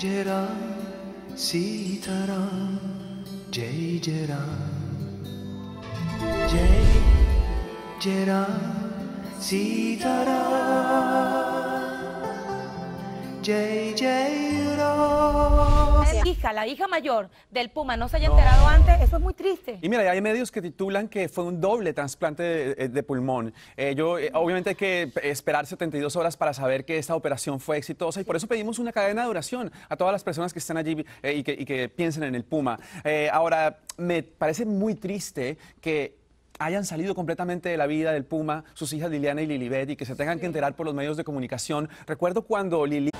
Jai राम सीताराम Jai Jai राम। Jai Jai राम सीताराम। Jai Jai Ram. Hija, la hija mayor del Puma no se haya enterado antes, eso es muy triste. Y mira, hay medios que titulan que fue un doble trasplante de, de pulmón. Eh, yo, eh, obviamente hay que esperar 72 horas para saber que esta operación fue exitosa y por eso pedimos una cadena de oración a todas las personas que están allí eh, y, que, y que piensen en el Puma. Eh, ahora, me parece muy triste que hayan salido completamente de la vida del Puma sus hijas Liliana y Lilibet y que se tengan que enterar por los medios de comunicación. Recuerdo cuando Lili...